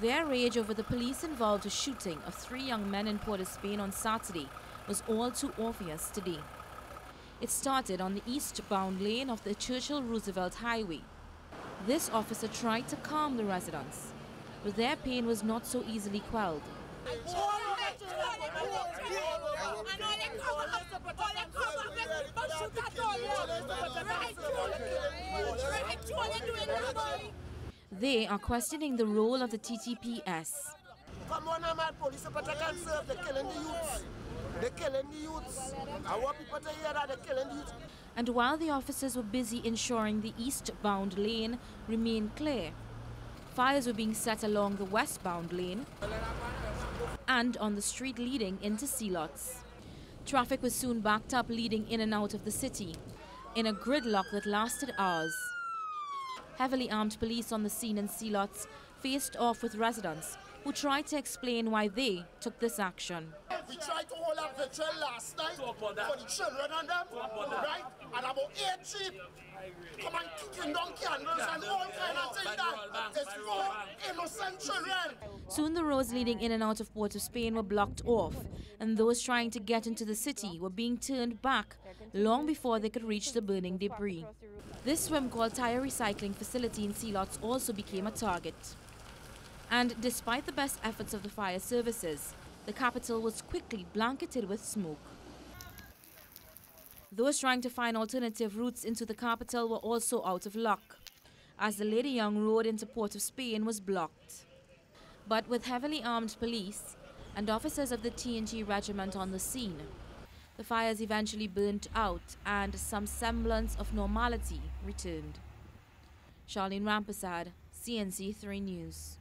Their rage over the police-involved shooting of three young men in Port of Spain on Saturday was all too obvious today. It started on the eastbound lane of the Churchill Roosevelt Highway. This officer tried to calm the residents, but their pain was not so easily quelled. They are questioning the role of the TTPS. Come on, man, police can serve, they're killing the youths. They're killing the youths. I want people to hear that they're killing the youths. And while the officers were busy ensuring the eastbound lane remained clear, fires were being set along the westbound lane and on the street leading into Sea Lots. Traffic was soon backed up leading in and out of the city in a gridlock that lasted hours. Heavily armed police on the scene in Sea Lots faced off with residents who tried to explain why they took this action. We tried to hold up vigil last night for the children and them, right? And about eight sheep. Come and kicking down candles and all kind of things that there's four Soon the roads leading in and out of Port of Spain were blocked off, and those trying to get into the city were being turned back long before they could reach the burning debris. This swim called tire recycling facility in Sea Lots also became a target. And despite the best efforts of the fire services, the capital was quickly blanketed with smoke. Those trying to find alternative routes into the capital were also out of luck, as the Lady Young road into Port of Spain was blocked. But with heavily armed police and officers of the TNT regiment on the scene, the fires eventually burnt out and some semblance of normality returned. Sharlene Rampersad, CNC 3 News.